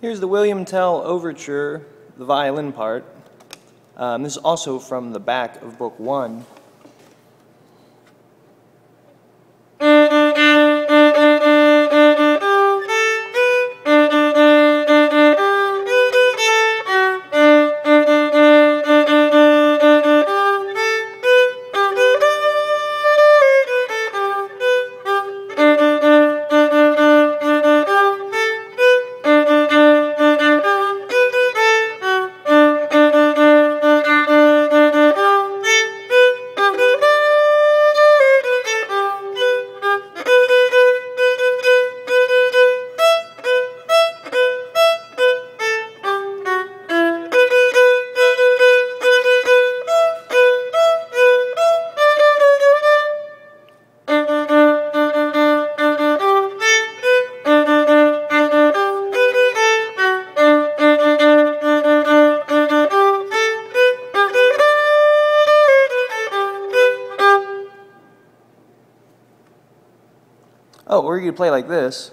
Here's the William Tell Overture, the violin part. Um, this is also from the back of Book One. Oh, or you could play like this.